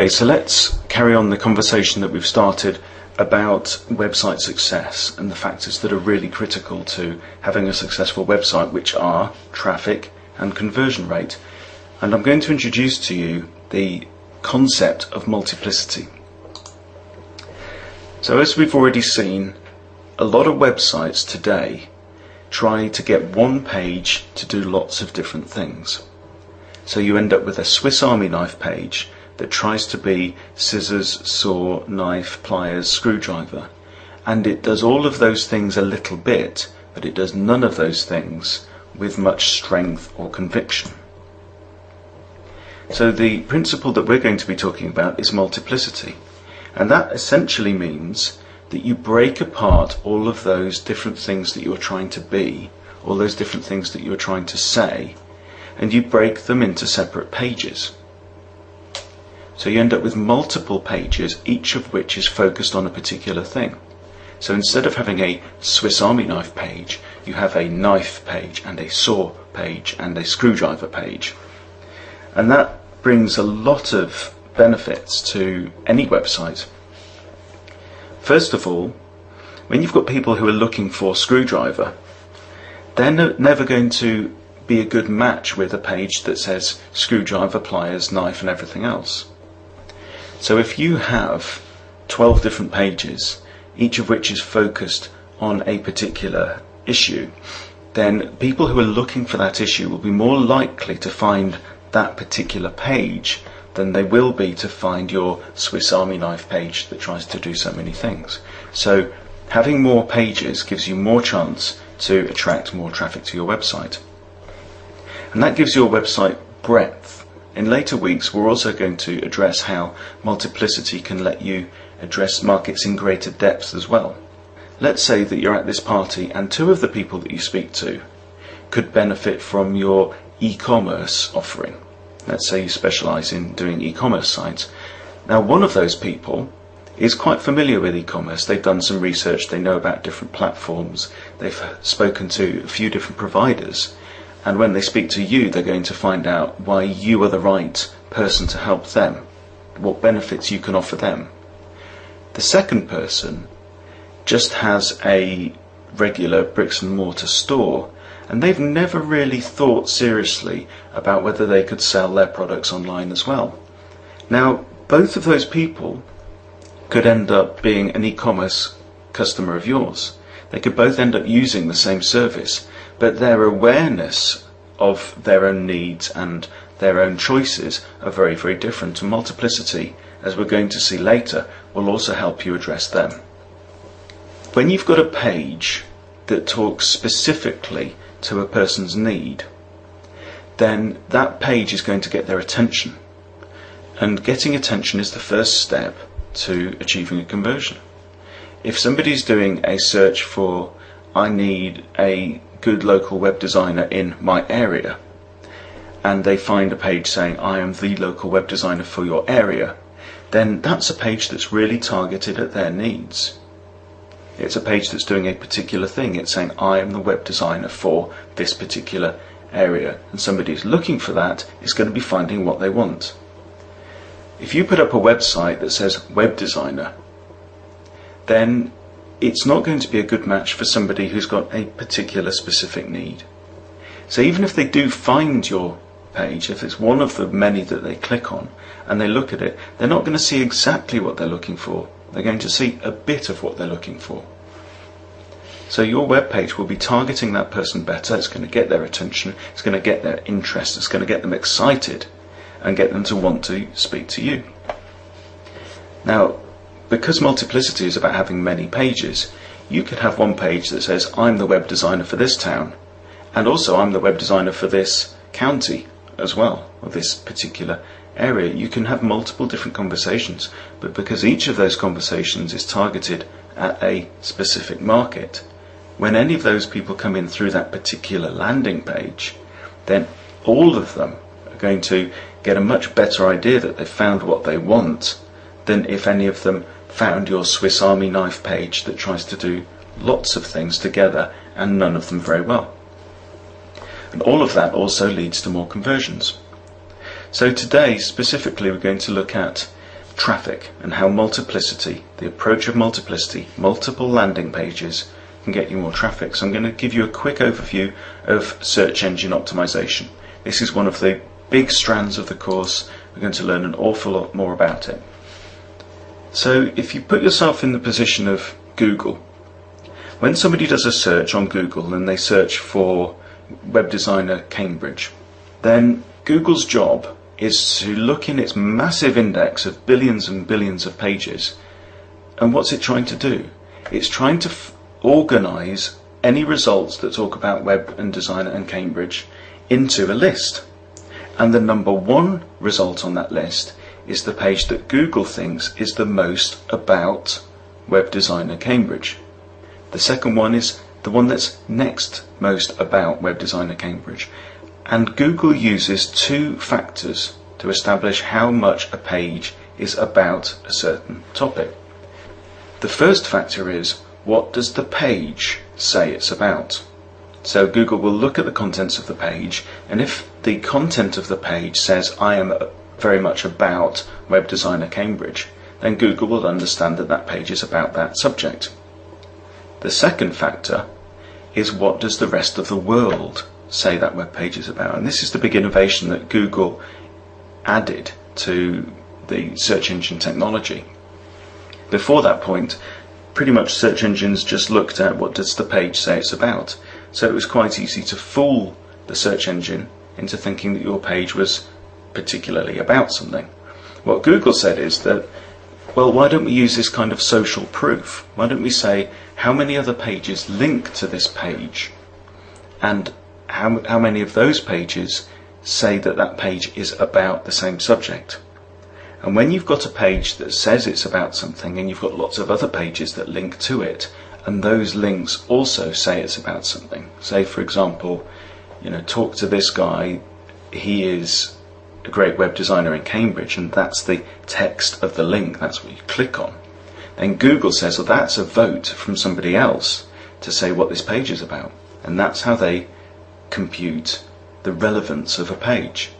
Okay, so let's carry on the conversation that we've started about website success and the factors that are really critical to having a successful website, which are traffic and conversion rate. And I'm going to introduce to you the concept of multiplicity. So, as we've already seen, a lot of websites today try to get one page to do lots of different things. So you end up with a Swiss Army knife page that tries to be scissors, saw, knife, pliers, screwdriver. And it does all of those things a little bit, but it does none of those things with much strength or conviction. So the principle that we're going to be talking about is multiplicity. And that essentially means that you break apart all of those different things that you're trying to be, all those different things that you're trying to say, and you break them into separate pages. So you end up with multiple pages, each of which is focused on a particular thing. So instead of having a Swiss Army knife page, you have a knife page and a saw page and a screwdriver page. And that brings a lot of benefits to any website. First of all, when you've got people who are looking for screwdriver, they're no, never going to be a good match with a page that says screwdriver, pliers, knife, and everything else. So if you have 12 different pages, each of which is focused on a particular issue, then people who are looking for that issue will be more likely to find that particular page than they will be to find your Swiss Army knife page that tries to do so many things. So having more pages gives you more chance to attract more traffic to your website. And that gives your website breadth. In later weeks, we're also going to address how multiplicity can let you address markets in greater depth as well. Let's say that you're at this party and two of the people that you speak to could benefit from your e-commerce offering let's say you specialize in doing e-commerce sites. Now, one of those people is quite familiar with e-commerce. They've done some research, they know about different platforms, they've spoken to a few different providers, and when they speak to you, they're going to find out why you are the right person to help them, what benefits you can offer them. The second person just has a regular bricks and mortar store and they've never really thought seriously about whether they could sell their products online as well. Now, both of those people could end up being an e-commerce customer of yours. They could both end up using the same service, but their awareness of their own needs and their own choices are very, very different. And multiplicity, as we're going to see later, will also help you address them. When you've got a page that talks specifically to a person's need, then that page is going to get their attention. And getting attention is the first step to achieving a conversion. If somebody's doing a search for, I need a good local web designer in my area, and they find a page saying, I am the local web designer for your area, then that's a page that's really targeted at their needs. It's a page that's doing a particular thing. It's saying, I am the web designer for this particular area. And somebody who's looking for that is going to be finding what they want. If you put up a website that says web designer, then it's not going to be a good match for somebody who's got a particular specific need. So even if they do find your page, if it's one of the many that they click on and they look at it, they're not going to see exactly what they're looking for. They're going to see a bit of what they're looking for. So your web page will be targeting that person better. It's going to get their attention. It's going to get their interest. It's going to get them excited and get them to want to speak to you. Now, because multiplicity is about having many pages, you could have one page that says, I'm the web designer for this town, and also I'm the web designer for this county as well, or this particular area, you can have multiple different conversations, but because each of those conversations is targeted at a specific market, when any of those people come in through that particular landing page, then all of them are going to get a much better idea that they've found what they want than if any of them found your Swiss Army knife page that tries to do lots of things together and none of them very well. And all of that also leads to more conversions. So today, specifically, we're going to look at traffic and how multiplicity, the approach of multiplicity, multiple landing pages, can get you more traffic. So I'm going to give you a quick overview of search engine optimization. This is one of the big strands of the course. We're going to learn an awful lot more about it. So if you put yourself in the position of Google, when somebody does a search on Google and they search for web designer Cambridge, then Google's job is to look in its massive index of billions and billions of pages. And what's it trying to do? It's trying to f- organize any results that talk about web and designer and Cambridge into a list. And the number one result on that list is the page that Google thinks is the most about web designer Cambridge. The second one is the one that's next most about web designer Cambridge. And Google uses two factors to establish how much a page is about a certain topic. The first factor is what does the page say it's about? So Google will look at the contents of the page, and if the content of the page says I am very much about Web Designer Cambridge, then Google will understand that that page is about that subject. The second factor is what does the rest of the world say that web page is about? And this is the big innovation that Google added to the search engine technology. Before that point, pretty much search engines just looked at what does the page say it's about. So it was quite easy to fool the search engine into thinking that your page was particularly about something. What Google said is that, well, why don't we use this kind of social proof? Why don't we say how many other pages link to this page and how, how many of those pages say that that page is about the same subject? And when you've got a page that says it's about something and you've got lots of other pages that link to it, and those links also say it's about something. Say, for example, you know, talk to this guy, he is a great web designer in Cambridge, and that's the text of the link, that's what you click on. Then Google says, well, that's a vote from somebody else to say what this page is about. And that's how they compute the relevance of a page.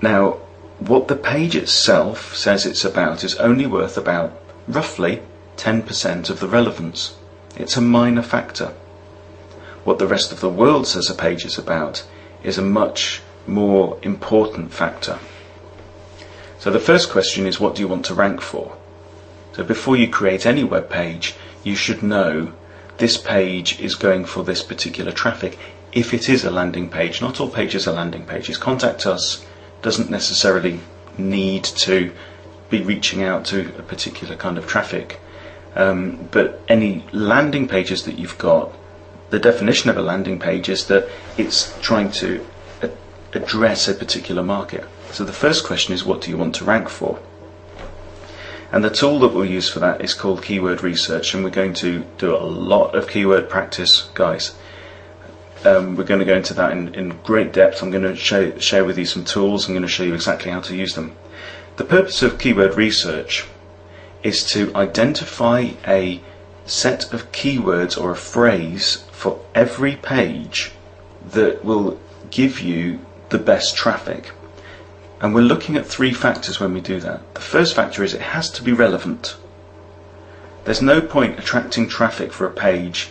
Now, what the page itself says it's about is only worth about roughly 10% of the relevance. It's a minor factor. What the rest of the world says a page is about is a much more important factor. So the first question is what do you want to rank for? So before you create any web page, you should know this page is going for this particular traffic. If it is a landing page, not all pages are landing pages. Contact us doesn't necessarily need to be reaching out to a particular kind of traffic. Um, but any landing pages that you've got, the definition of a landing page is that it's trying to address a particular market. So the first question is what do you want to rank for? And the tool that we'll use for that is called keyword research, and we're going to do a lot of keyword practice, guys. Um, we're going to go into that in, in great depth. I'm going to show, share with you some tools. I'm going to show you exactly how to use them. The purpose of keyword research is to identify a set of keywords or a phrase for every page that will give you the best traffic. And we're looking at three factors when we do that. The first factor is it has to be relevant. There's no point attracting traffic for a page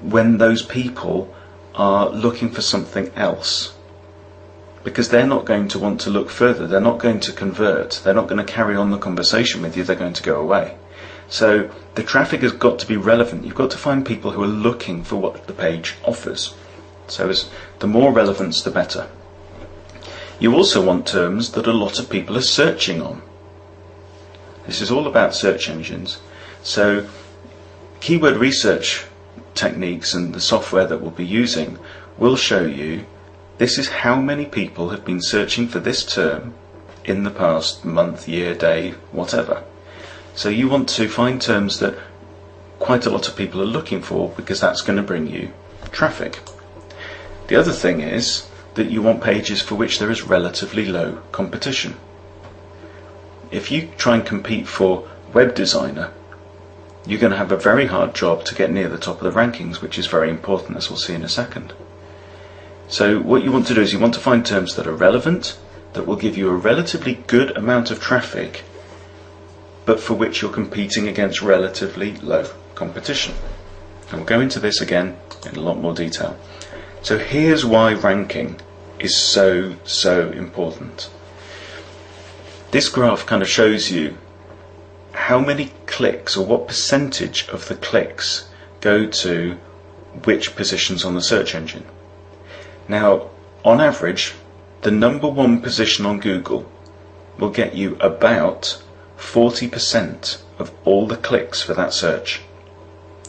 when those people are looking for something else. Because they're not going to want to look further. They're not going to convert. They're not going to carry on the conversation with you. They're going to go away. So the traffic has got to be relevant. You've got to find people who are looking for what the page offers. So the more relevance, the better. You also want terms that a lot of people are searching on. This is all about search engines. So keyword research techniques and the software that we'll be using will show you this is how many people have been searching for this term in the past month, year, day, whatever. So you want to find terms that quite a lot of people are looking for because that's going to bring you traffic. The other thing is that you want pages for which there is relatively low competition. If you try and compete for web designer, you're going to have a very hard job to get near the top of the rankings, which is very important, as we'll see in a second. So what you want to do is you want to find terms that are relevant, that will give you a relatively good amount of traffic, but for which you're competing against relatively low competition. And we'll go into this again in a lot more detail. So here's why ranking is so, so important. This graph kind of shows you how many clicks or what percentage of the clicks go to which positions on the search engine. Now, on average, the number one position on Google will get you about 40% of all the clicks for that search.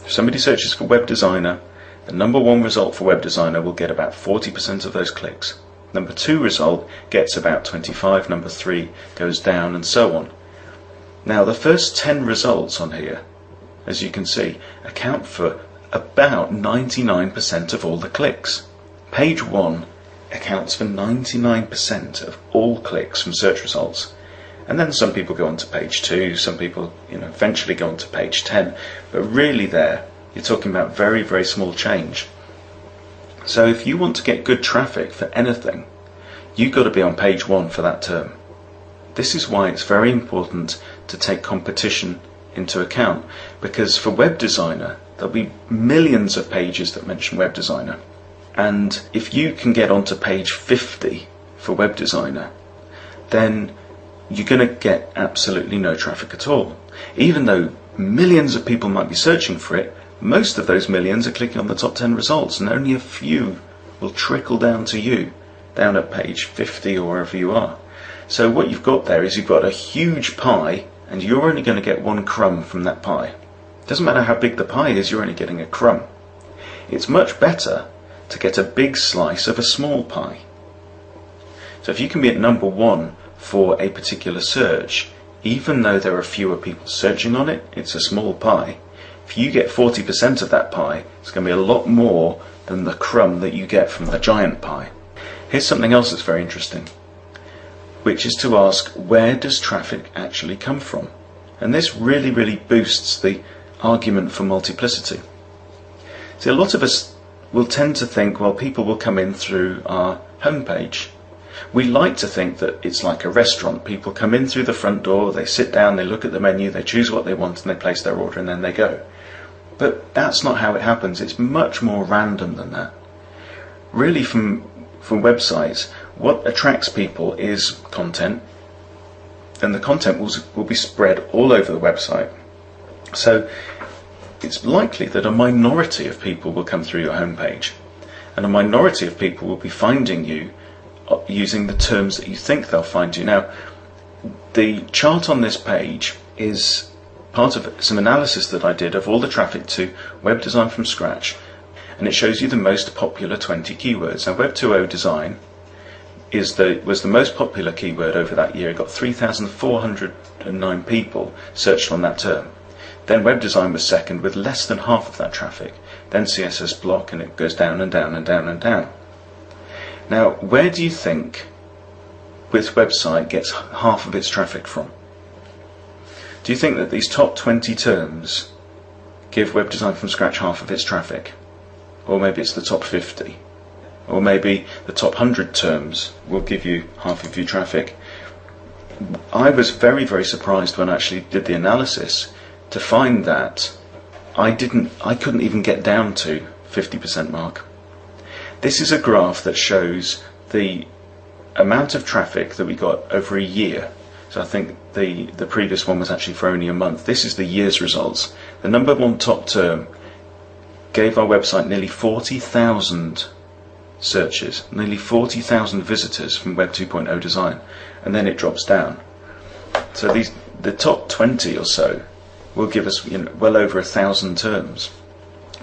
If somebody searches for web designer, the number one result for web designer will get about 40% of those clicks. Number two result gets about 25, number three goes down, and so on. Now, the first 10 results on here, as you can see, account for about 99% of all the clicks. Page 1 accounts for 99% of all clicks from search results. And then some people go on to page 2, some people you know, eventually go on to page 10, but really there you're talking about very, very small change. So if you want to get good traffic for anything, you've got to be on page 1 for that term. This is why it's very important to take competition into account because for web designer there'll be millions of pages that mention web designer and if you can get onto page 50 for web designer, then you're going to get absolutely no traffic at all. Even though millions of people might be searching for it, most of those millions are clicking on the top 10 results and only a few will trickle down to you, down at page 50 or wherever you are. So what you've got there is you've got a huge pie and you're only going to get one crumb from that pie. Doesn't matter how big the pie is, you're only getting a crumb. It's much better to get a big slice of a small pie. So if you can be at number one for a particular search, even though there are fewer people searching on it, it's a small pie. If you get 40% of that pie, it's going to be a lot more than the crumb that you get from the giant pie. Here's something else that's very interesting, which is to ask where does traffic actually come from? And this really, really boosts the argument for multiplicity. See, a lot of us will tend to think, well, people will come in through our homepage. We like to think that it's like a restaurant. People come in through the front door, they sit down, they look at the menu, they choose what they want, and they place their order, and then they go. But that's not how it happens. It's much more random than that. Really, from from websites, what attracts people is content, and the content will will be spread all over the website. So it's likely that a minority of people will come through your homepage, and a minority of people will be finding you uh, using the terms that you think they'll find you. Now, the chart on this page is part of some analysis that I did of all the traffic to web design from scratch, and it shows you the most popular 20 keywords. Now, Web 2.0 design is the was the most popular keyword over that year. It got 3,409 people searched on that term. Then web design was second with less than half of that traffic. Then CSS block and it goes down and down and down and down. Now, where do you think this website gets half of its traffic from? Do you think that these top 20 terms give web design from scratch half of its traffic? Or maybe it's the top 50? Or maybe the top 100 terms will give you half of your traffic? I was very, very surprised when I actually did the analysis to find that I didn't, I couldn't even get down to 50% mark. This is a graph that shows the amount of traffic that we got over a year. So I think the, the previous one was actually for only a month. This is the year's results. The number one top term gave our website nearly 40,000 searches, nearly 40,000 visitors from Web 2.0 design, and then it drops down. So these the top 20 or so will give us you know, well over a thousand terms,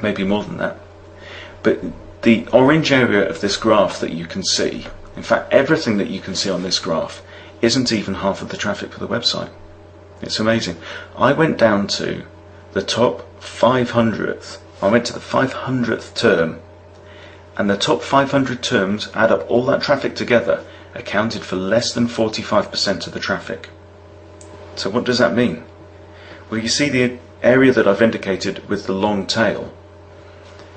maybe more than that. But the orange area of this graph that you can see, in fact, everything that you can see on this graph isn't even half of the traffic for the website. It's amazing. I went down to the top 500th. I went to the 500th term, and the top 500 terms add up all that traffic together, accounted for less than 45% of the traffic. So what does that mean? Well, you see the area that I've indicated with the long tail.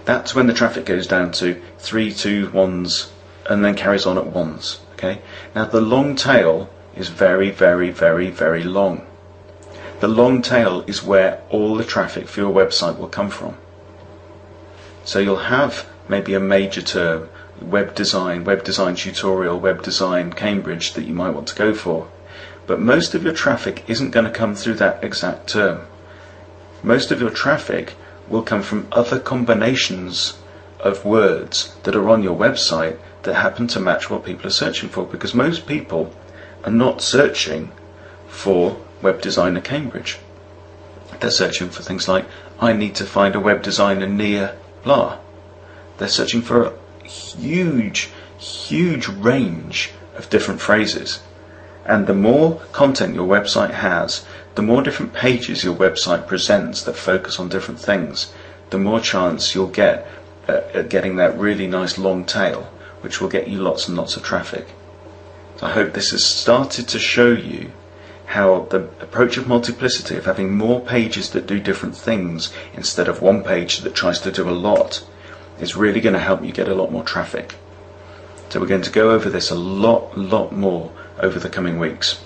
That's when the traffic goes down to three, two, ones, and then carries on at ones. Okay. Now the long tail is very, very, very, very long. The long tail is where all the traffic for your website will come from. So you'll have maybe a major term, web design, web design tutorial, web design Cambridge that you might want to go for. But most of your traffic isn't going to come through that exact term. Most of your traffic will come from other combinations of words that are on your website that happen to match what people are searching for because most people are not searching for web designer Cambridge. They're searching for things like, I need to find a web designer near blah. They're searching for a huge, huge range of different phrases. And the more content your website has, the more different pages your website presents that focus on different things, the more chance you'll get at getting that really nice long tail, which will get you lots and lots of traffic. So I hope this has started to show you how the approach of multiplicity, of having more pages that do different things instead of one page that tries to do a lot, is really going to help you get a lot more traffic. So we're going to go over this a lot, lot more over the coming weeks.